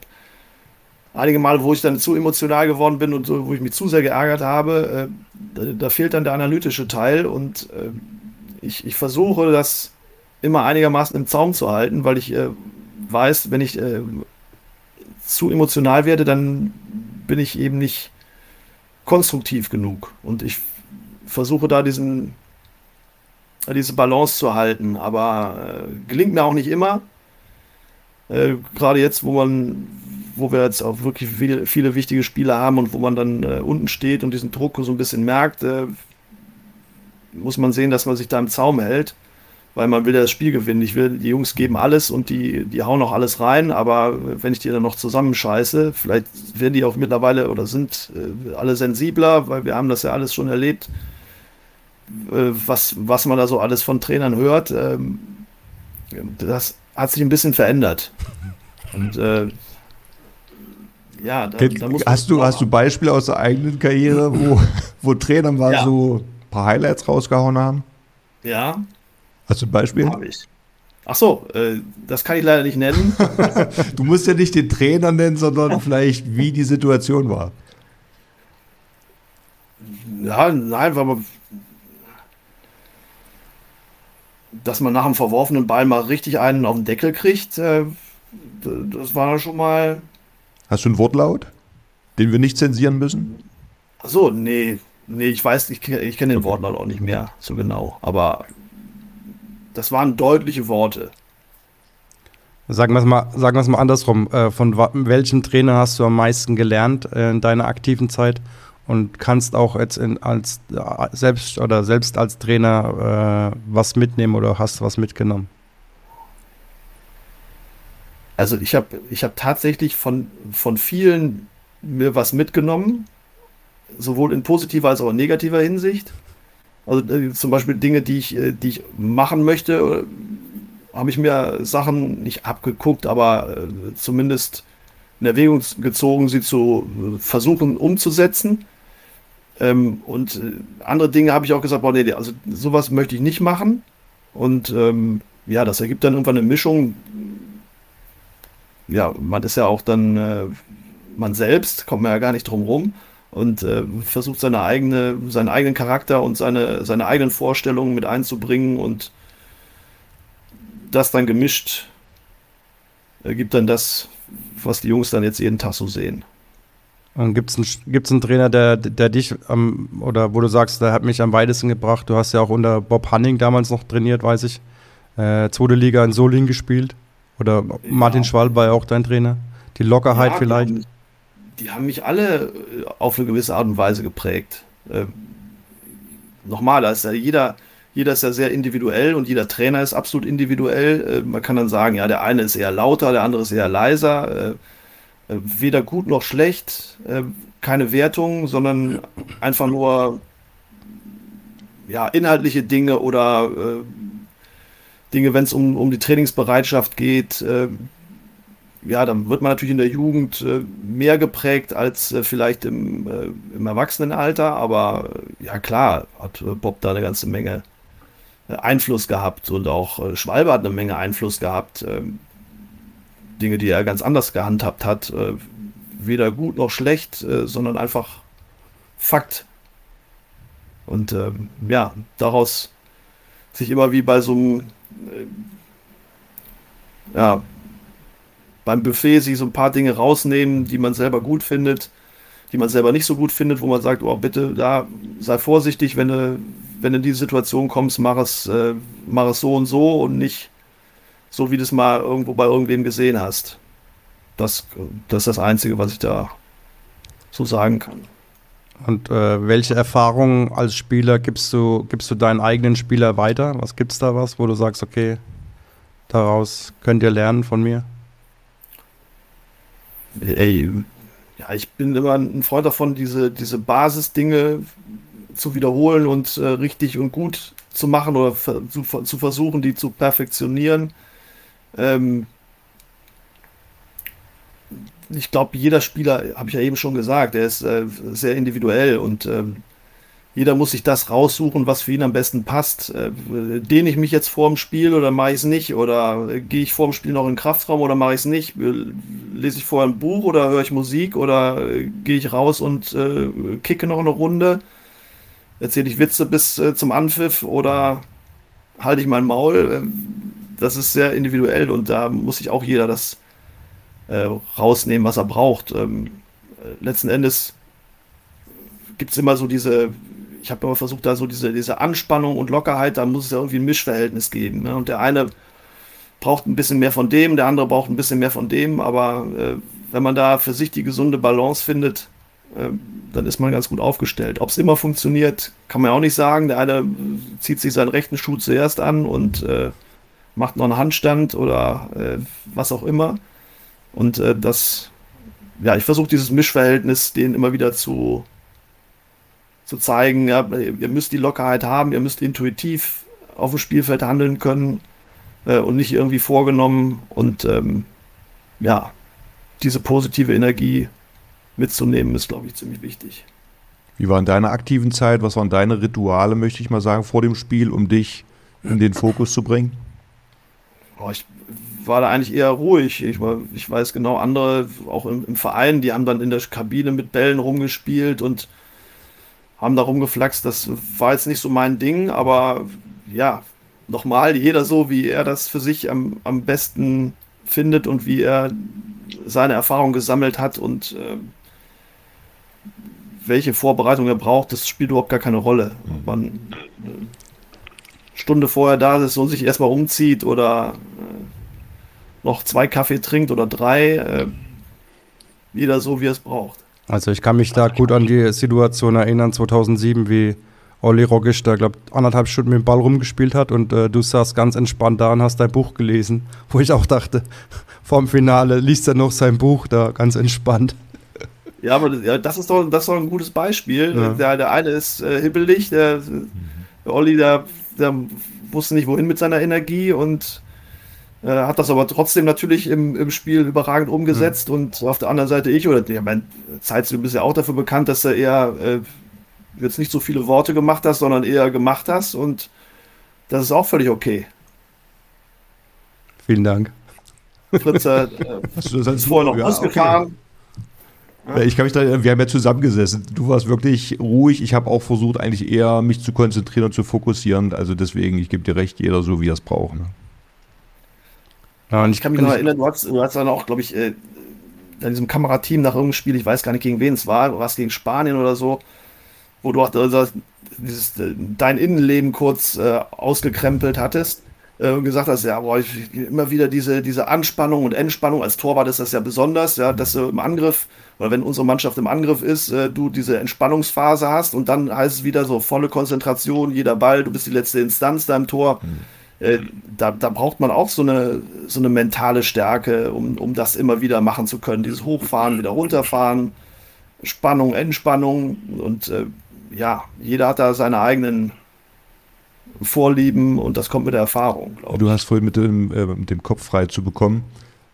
einige Male, wo ich dann zu emotional geworden bin und wo ich mich zu sehr geärgert habe, äh, da, da, fehlt dann der analytische Teil. Und äh, ich, ich, versuche, das immer einigermaßen im Zaum zu halten, weil ich äh, weiß, wenn ich äh, zu emotional werde, dann bin ich eben nicht konstruktiv genug. Und ich versuche da diesen diese Balance zu halten. Aber äh, gelingt mir auch nicht immer. Äh, Gerade jetzt, wo man, wo wir jetzt auch wirklich viele, viele wichtige Spiele haben und wo man dann äh, unten steht und diesen Druck so ein bisschen merkt, äh, muss man sehen, dass man sich da im Zaum hält, weil man will ja das Spiel gewinnen. Ich will, die Jungs geben alles und die, die hauen auch alles rein, aber wenn ich die dann noch zusammenscheiße, vielleicht werden die auch mittlerweile oder sind äh, alle sensibler, weil wir haben das ja alles schon erlebt äh, was, was man da so alles von Trainern hört, ähm, das hat sich ein bisschen verändert. Und äh, ja, da, da hast, du, hast du Beispiele aus der eigenen Karriere, wo, wo Trainer mal ja. so ein paar Highlights rausgehauen haben? Ja. Hast du ein Beispiel? Habe ich. Ach so, äh, das kann ich leider nicht nennen. du musst ja nicht den Trainer nennen, sondern vielleicht, wie die Situation war. Ja, nein, weil man, dass man nach dem verworfenen Ball mal richtig einen auf den Deckel kriegt, äh, das war schon mal. Hast du einen Wortlaut, den wir nicht zensieren müssen? Ach so, nee, nee, ich weiß, ich, ich kenne den. Wortlaut auch nicht mehr so genau, aber das waren deutliche Worte. Sagen wir es mal, sagen wir es mal andersrum. Äh, von welchem Trainer hast du am meisten gelernt äh, in deiner aktiven Zeit und kannst auch jetzt in, als selbst oder selbst als Trainer äh, was mitnehmen oder hast was mitgenommen? Also ich habe ich hab tatsächlich von, von vielen mir was mitgenommen, sowohl in positiver als auch in negativer Hinsicht. Also äh, zum Beispiel Dinge, die ich, äh, die ich machen möchte, äh, habe ich mir Sachen nicht abgeguckt, aber äh, zumindest in Erwägung gezogen, sie zu äh, versuchen umzusetzen. Ähm, und andere Dinge habe ich auch gesagt, boah, nee, also sowas möchte ich nicht machen. Und ähm, ja, das ergibt dann irgendwann eine Mischung. Ja, man ist ja auch dann äh, man selbst, kommt man ja gar nicht drum rum und äh, versucht seine eigene, seinen eigenen Charakter und seine, seine eigenen Vorstellungen mit einzubringen und das dann gemischt ergibt dann das, was die Jungs dann jetzt jeden Tag so sehen. Gibt es einen, gibt's einen Trainer, der, der dich am, oder wo du sagst, der hat mich am weitesten gebracht? Du hast ja auch unter Bob Hanning damals noch trainiert, weiß ich. Äh, zweite Liga in Solingen gespielt. Oder ja. Martin Schwalb war ja auch dein Trainer. Die Lockerheit ja, vielleicht. Die haben, mich alle äh, auf eine gewisse Art und Weise geprägt. Äh, nochmal, da ist ja jeder, jeder ist ja sehr individuell und jeder Trainer ist absolut individuell. Äh, man kann dann sagen, ja, der eine ist eher lauter, der andere ist eher leiser. Äh, äh, weder gut noch schlecht, äh, keine Wertung, sondern einfach nur ja, inhaltliche Dinge oder äh, Dinge, wenn es um, um die Trainingsbereitschaft geht. Äh, ja, dann wird man natürlich in der Jugend äh, mehr geprägt als äh, vielleicht im, im Erwachsenenalter, aber ja klar, hat Bob da eine ganze Menge Einfluss gehabt und auch Schwalbe hat eine Menge Einfluss gehabt. Ähm, Dinge, die er ganz anders gehandhabt hat, äh, weder gut noch schlecht, äh, sondern einfach Fakt. Und ähm, ja, daraus sich immer wie bei so einem, äh, ja, beim Buffet sich so ein paar Dinge rausnehmen, die man selber gut findet, die man selber nicht so gut findet, wo man sagt, oh, bitte, da sei vorsichtig, wenn du, wenn du in diese Situation kommst, mach es, äh, mach es so und so und nicht so wie du es mal irgendwo bei irgendwem gesehen hast. Das, das ist das Einzige, was ich da so sagen kann. Und äh, welche Erfahrungen als Spieler gibst du, gibst du deinen eigenen Spieler weiter? Was gibt es da was, wo du sagst, okay, daraus könnt ihr lernen von mir? Ey, ja, ich bin immer ein Freund davon, diese, diese Basisdinge zu wiederholen und äh, richtig und gut zu machen oder zu, zu versuchen, die zu perfektionieren. Ähm, ich glaube, jeder Spieler, habe ich ja eben schon gesagt, der ist äh, sehr individuell und ähm, jeder muss sich das raussuchen, was für ihn am besten passt. Äh, dehne ich mich jetzt vor dem Spiel oder mache ich es nicht? Oder äh, gehe ich vor dem Spiel noch in den Kraftraum oder mache ich es nicht? Äh, lese ich vorher ein Buch oder höre ich Musik oder gehe ich raus und kicke noch eine Runde? Erzähle ich Witze bis zum Anpfiff oder halte ich mein Maul? das ist sehr individuell und da muss sich auch jeder das rausnehmen, was er braucht. Ähm, äh, letzten Endes gibt es immer so diese, ich habe immer versucht, da so diese, diese Anspannung und Lockerheit, da muss es ja irgendwie ein Mischverhältnis geben. Ne? Und der eine braucht ein bisschen mehr von dem, der andere braucht ein bisschen mehr von dem, aber äh, wenn man da für sich die gesunde Balance findet, äh, dann ist man ganz gut aufgestellt. Ob es immer funktioniert, kann man auch nicht sagen. Der eine zieht sich seinen rechten Schuh zuerst an und äh, macht noch einen Handstand oder äh, was auch immer. Und äh, das, ja, ich versuche dieses Mischverhältnis denen immer wieder zu, zu zeigen. Ja, ihr müsst die Lockerheit haben, ihr müsst intuitiv auf dem Spielfeld handeln können äh, und nicht irgendwie vorgenommen. Und ähm, ja, diese positive Energie mitzunehmen, ist, glaube ich, ziemlich wichtig. Wie war in deiner aktiven Zeit? Was waren deine Rituale, möchte ich mal sagen, vor dem Spiel, um dich in den Fokus zu bringen? Oh, ich war da eigentlich eher ruhig. Ich, ich weiß genau, andere, auch im, im, Verein, die haben dann in der Kabine mit Bällen rumgespielt und haben da rumgeflaxt. Das war jetzt nicht so mein Ding, aber ja, nochmal, jeder so, wie er das für sich am, am besten findet und wie er seine Erfahrung gesammelt hat und äh, welche Vorbereitung er braucht, das spielt überhaupt gar keine Rolle. Ob man eine Stunde vorher da ist und sich erstmal umzieht oder äh, noch zwei Kaffee trinkt oder drei. Äh, jeder so, wie er es braucht. Also ich kann mich da gut an die Situation erinnern, 2007, wie Olli Rogisch da, glaube anderthalb Stunden mit dem Ball rumgespielt hat und äh, du saßt ganz entspannt da und hast dein Buch gelesen, wo ich auch dachte, vorm Finale liest er noch sein Buch da, ganz entspannt. Ja, aber ja, das, ist doch, das ist doch ein gutes Beispiel. Ja. Der, der eine ist äh, hibbelig, der, der Olli, der, der wusste nicht, wohin mit seiner Energie und äh, hat das aber trotzdem natürlich im, im Spiel überragend umgesetzt mhm. und auf der anderen Seite ich oder ja, mein Zeit, du bist ja auch dafür bekannt, dass er eher äh, jetzt nicht so viele Worte gemacht hast, sondern eher gemacht hast und das ist auch völlig okay. Vielen Dank. Fritz äh, ist vorher noch ja, ausgefahren. Okay. Ich kann mich da, wir haben ja zusammengesessen. Du warst wirklich ruhig. Ich habe auch versucht, eigentlich eher mich zu konzentrieren und zu fokussieren. Also deswegen, ich gebe dir recht, jeder so, wie er es braucht. Ne? Ja, und ich kann mich noch erinnern, du hast, du hast dann auch, glaube ich, äh, in diesem Kamerateam nach irgendeinem Spiel, ich weiß gar nicht, gegen wen es war, du warst gegen Spanien oder so, wo du auch also, dieses, äh, dein Innenleben kurz äh, ausgekrempelt hattest äh, und gesagt hast, ja, boah, ich, immer wieder diese, diese Anspannung und Entspannung, als Torwart ist das ja besonders, ja, dass du im Angriff, oder wenn unsere Mannschaft im Angriff ist, äh, du diese Entspannungsphase hast und dann heißt es wieder so volle Konzentration, jeder Ball, du bist die letzte Instanz da im Tor. Mhm äh, da, da braucht man auch so eine, so eine mentale Stärke, um, um das immer wieder machen zu können. Dieses Hochfahren, wieder runterfahren, Spannung, Entspannung und äh, ja, jeder hat da seine eigenen Vorlieben und das kommt mit der Erfahrung. Du hast vorhin mit dem, äh, mit dem Kopf frei zu bekommen.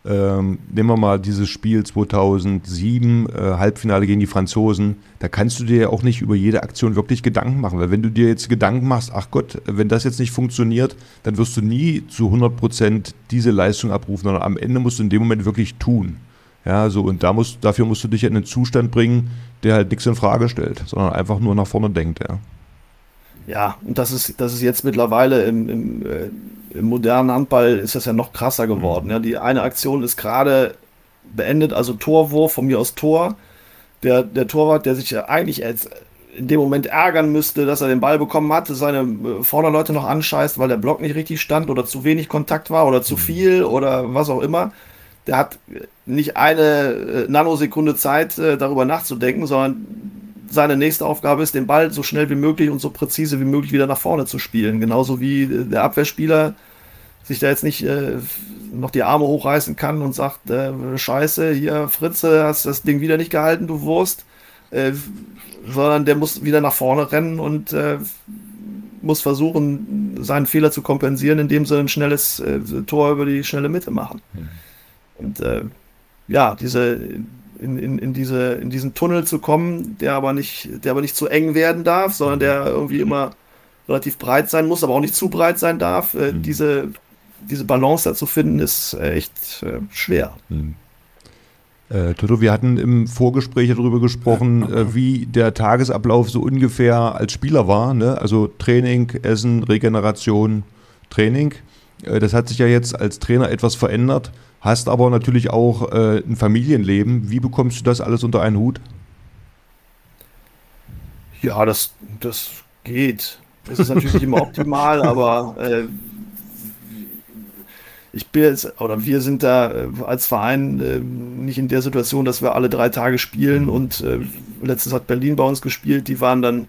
Ähm, nehmen wir mal dieses Spiel 2007, äh, Halbfinale gegen die Franzosen. Da kannst du dir ja auch nicht über jede Aktion wirklich Gedanken machen, weil wenn du dir jetzt Gedanken machst, ach Gott, wenn das jetzt nicht funktioniert, dann wirst du nie zu 100 Prozent diese Leistung abrufen, sondern am Ende musst du in dem Moment wirklich tun. Ja, so und da musst, dafür musst du dich in einen Zustand bringen, der halt nichts in Frage stellt, sondern einfach nur nach vorne denkt, ja. Ja, und das ist, das ist jetzt mittlerweile im, im, äh, im modernen Handball ist das ja noch krasser geworden. Mhm. Ja, die eine Aktion ist gerade beendet, also Torwurf, von mir aus Tor. Der, der Torwart, der sich ja eigentlich als in dem Moment ärgern müsste, dass er den Ball bekommen hat, seine äh, Vorderleute noch anscheißt, weil der Block nicht richtig stand oder zu wenig Kontakt war oder zu mhm. viel oder was auch immer. Der hat nicht eine äh, Nanosekunde Zeit, äh, darüber nachzudenken, sondern seine nächste Aufgabe ist, den Ball so schnell wie möglich und so präzise wie möglich wieder nach vorne zu spielen. Genauso wie der Abwehrspieler sich da jetzt nicht äh, noch die Arme hochreißen kann und sagt, äh, scheiße, hier Fritze, hast das Ding wieder nicht gehalten, du Wurst. Äh, sondern der muss wieder nach vorne rennen und äh, muss versuchen, seinen Fehler zu kompensieren, indem sie ein schnelles äh, Tor über die schnelle Mitte machen. Mhm. Und äh, ja, diese in, in, in, diese, in diesen Tunnel zu kommen, der aber nicht, der aber nicht zu eng werden darf, sondern der irgendwie immer relativ breit sein muss, aber auch nicht zu breit sein darf. Äh, mhm. diese, diese Balance da zu finden, ist echt äh, schwer. Mhm. Äh, Toto, wir hatten im Vorgespräch darüber gesprochen, äh, wie der Tagesablauf so ungefähr als Spieler war. Ne? Also Training, Essen, Regeneration, Training. Äh, das hat sich ja jetzt als Trainer etwas verändert. Hast aber natürlich auch äh, ein Familienleben. Wie bekommst du das alles unter einen Hut? Ja, das, das geht. Das ist natürlich nicht immer optimal, aber äh, ich bin jetzt, oder wir sind da äh, als Verein äh, nicht in der Situation, dass wir alle drei Tage spielen und äh, letztens hat Berlin bei uns gespielt, die waren dann,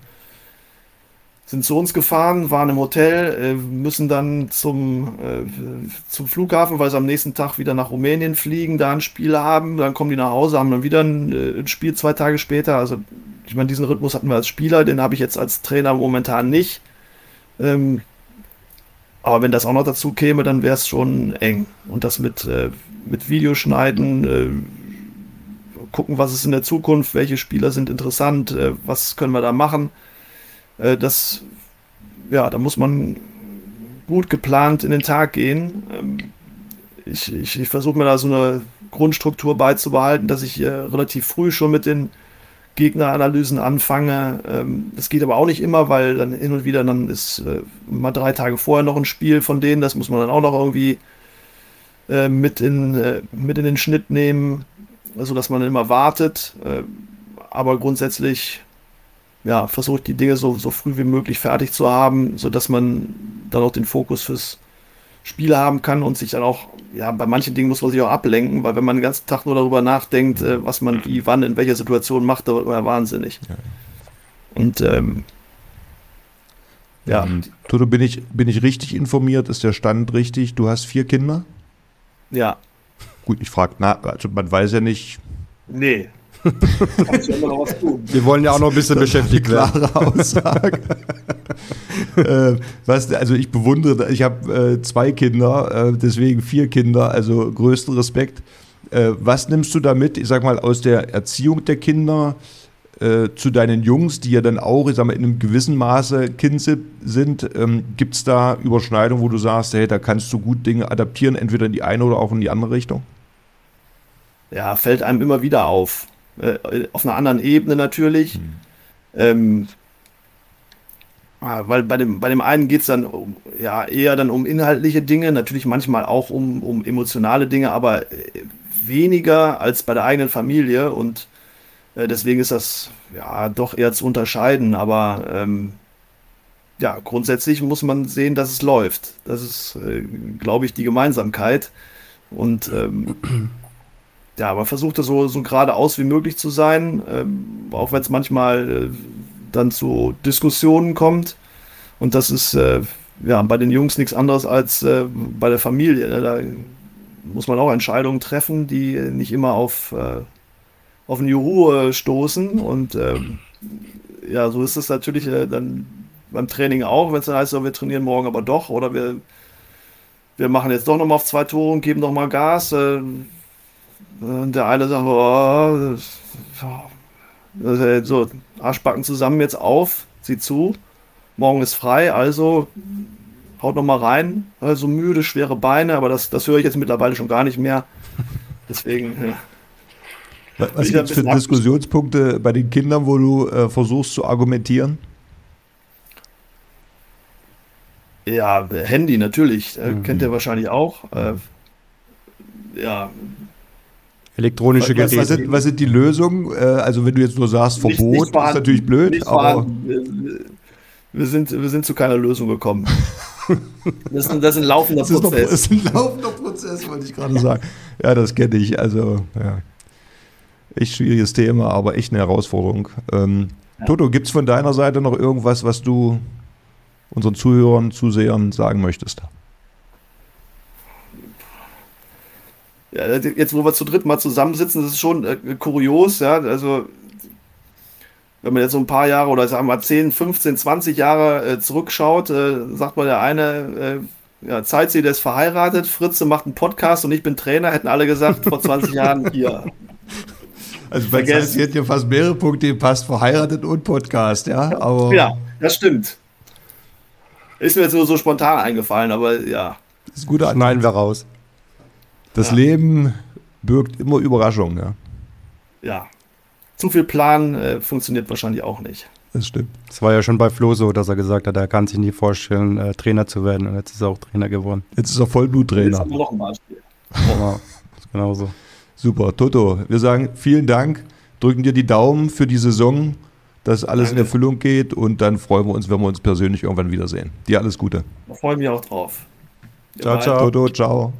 sind zu uns gefahren, waren im Hotel, äh, müssen dann zum, äh, zum Flughafen, weil sie am nächsten Tag wieder nach Rumänien fliegen, da ein Spiel haben, dann kommen die nach Hause, haben dann wieder ein, äh, ein Spiel zwei Tage später. Also ich meine, diesen Rhythmus hatten wir als Spieler, den habe ich jetzt als Trainer momentan nicht. Ähm, aber wenn das auch noch dazu käme, dann wäre es schon eng. Und das mit, äh, mit Videoschneiden, äh, gucken, was ist in der Zukunft, welche Spieler sind interessant, äh, was können wir da machen. Äh, das, ja, da muss man gut geplant in den Tag gehen. Ähm, ich ich, ich versuche mir da so eine Grundstruktur beizubehalten, dass ich äh, relativ früh schon mit den Gegneranalysen anfange. Ähm, das geht aber auch nicht immer, weil dann hin und wieder dann ist äh, mal drei Tage vorher noch ein Spiel von denen. Das muss man dann auch noch irgendwie äh, mit, in, äh, mit in den Schnitt nehmen, also dass man immer wartet. Äh, aber grundsätzlich ja, versucht die Dinge so, so früh wie möglich fertig zu haben, sodass man dann auch den Fokus fürs Spiel haben kann und sich dann auch, ja, bei manchen Dingen muss man sich auch ablenken, weil wenn man den ganzen Tag nur darüber nachdenkt, äh, was man wie, wann, in welcher Situation macht, da wird man ja wahnsinnig. Ja. Und ähm, ja. Ähm, Toto, bin ich, bin ich richtig informiert? Ist der Stand richtig? Du hast vier Kinder? Ja. Gut, ich frage nach, also man weiß ja nicht. Nee, wir wollen ja auch noch ein bisschen beschäftigt werden. Klare Aussage. äh, was, also ich bewundere, ich habe äh, zwei Kinder, äh, deswegen vier Kinder, also größten Respekt. Äh, was nimmst du damit, ich sag mal, aus der Erziehung der Kinder äh, zu deinen Jungs, die ja dann auch, ich sag mal, in einem gewissen Maße Kind sind? Ähm, Gibt es da Überschneidungen, wo du sagst, hey, da kannst du gut Dinge adaptieren, entweder in die eine oder auch in die andere Richtung? Ja, fällt einem immer wieder auf äh, auf einer anderen Ebene natürlich. Mhm. Ähm, ah, weil bei dem, bei dem einen geht es dann um, ja, eher dann um inhaltliche Dinge, natürlich manchmal auch um, um emotionale Dinge, aber äh, weniger als bei der eigenen Familie und äh, deswegen ist das ja doch eher zu unterscheiden, aber ähm, ja, grundsätzlich muss man sehen, dass es läuft. Das ist, äh, glaube ich, die Gemeinsamkeit. Und ähm, ja, aber versucht so, so geradeaus wie möglich zu sein, ähm, auch wenn es manchmal äh, dann zu Diskussionen kommt. Und das ist äh, ja bei den Jungs nichts anderes als äh, bei der Familie. Ne? Da muss man auch Entscheidungen treffen, die nicht immer auf, äh, auf ein Juhu äh, stoßen. Und ähm, ja, so ist es natürlich äh, dann beim Training auch, wenn es dann heißt, so, wir trainieren morgen aber doch oder wir, wir machen jetzt doch nochmal auf zwei Tore und geben nochmal Gas. Und der eine sagt, oh, das, so, Arschbacken zusammen jetzt auf, sieh zu, morgen ist frei, also haut noch mal rein. Also müde, schwere Beine, aber das, das höre ich jetzt mittlerweile schon gar nicht mehr. Deswegen. Ja. Was gibt es für Diskussionspunkte bei den Kindern, wo du äh, versuchst zu argumentieren? Ja, Handy natürlich, äh, mhm. kennt ihr wahrscheinlich auch. Äh, ja, elektronische Was, Geräte. was, sind, was sind die Lösungen? Äh, also wenn du jetzt nur sagst, Nicht- Verbot, nicht ist vorhanden. natürlich blöd, Nicht aber. Wir- sind, wir sind zu keiner Lösung gekommen. Das ist ein, das ist ein laufender ist, noch, Prozess. es ist ein laufender Prozess, wollte ich gerade sagen. Ja, das kenne ich. Also, ja. Echt schwieriges Thema, aber echt eine Herausforderung. Ähm, Toto, gibt es von deiner Seite noch irgendwas, was du unseren Zuhörern, Zusehern sagen möchtest? Jetzt, wo wir zu dritt mal zusammensitzen, das ist schon äh, kurios, ja. Also, wenn man jetzt so ein paar Jahre oder sagen wir mal 10, 15, 20 Jahre äh, zurückschaut, äh, sagt man der eine, äh, ja, Zeitseele der ist verheiratet, Fritze macht einen Podcast und ich bin Trainer, hätten alle gesagt vor 20 Jahren hier. Also bei Vergessen. Zeit, hat ja fast mehrere Punkte gepasst, verheiratet und Podcast, ja. Aber Ja, das stimmt. Ist mir jetzt nur so spontan eingefallen, aber ja. das ist ein guter Schneiden wir raus. Das Ja. Leben birgt immer Überraschungen, ja. Ja. Zu viel Plan äh, funktioniert wahrscheinlich auch nicht. Das stimmt. Es war ja schon bei Flo so, dass er gesagt hat, er kann sich nie vorstellen, äh, Trainer zu werden. Und jetzt ist er auch Trainer geworden. Jetzt ist er Jetzt Vollbluttrainer. haben wir noch ein Beispiel. Ja, ist genauso. Super, Toto, wir sagen vielen Dank, drücken dir die Daumen für die Saison, dass alles in Danke. Erfüllung geht und dann freuen wir uns, wenn wir uns persönlich irgendwann wiedersehen. Dir alles Gute. Da freue ich mich auch drauf. Ciao, ciao. Toto, ciao.